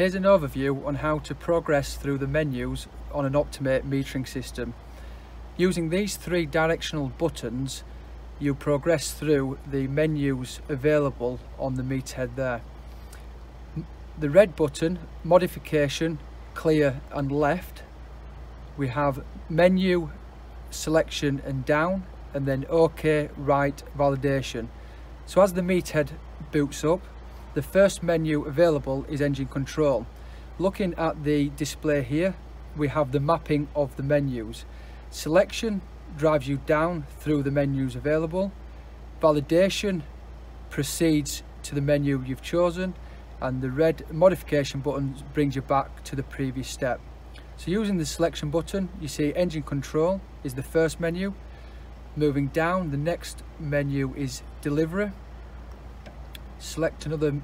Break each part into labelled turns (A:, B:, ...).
A: Here's an overview on how to progress through the menus on an Optimate metering system. Using these three directional buttons you progress through the menus available on the meterhead there. The red button, modification, clear and left. We have menu, selection and down and then OK, right, validation. So as the meterhead boots up the first menu available is engine control. Looking at the display here, we have the mapping of the menus. Selection drives you down through the menus available. Validation proceeds to the menu you've chosen and the red modification button brings you back to the previous step. So using the selection button, you see engine control is the first menu. Moving down, the next menu is delivery select another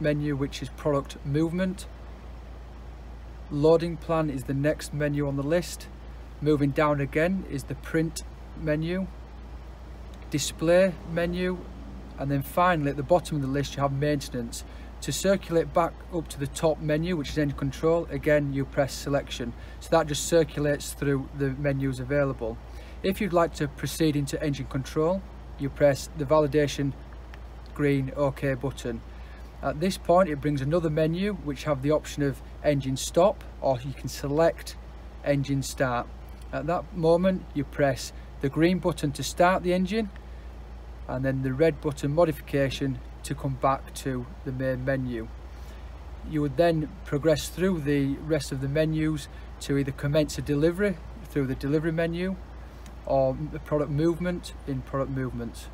A: menu which is product movement. Loading plan is the next menu on the list. Moving down again is the print menu. Display menu. And then finally at the bottom of the list you have maintenance. To circulate back up to the top menu which is engine control again you press selection. So that just circulates through the menus available. If you'd like to proceed into engine control you press the validation green OK button. At this point it brings another menu which have the option of engine stop or you can select engine start. At that moment you press the green button to start the engine and then the red button modification to come back to the main menu. You would then progress through the rest of the menus to either commence a delivery through the delivery menu or the product movement in product movement.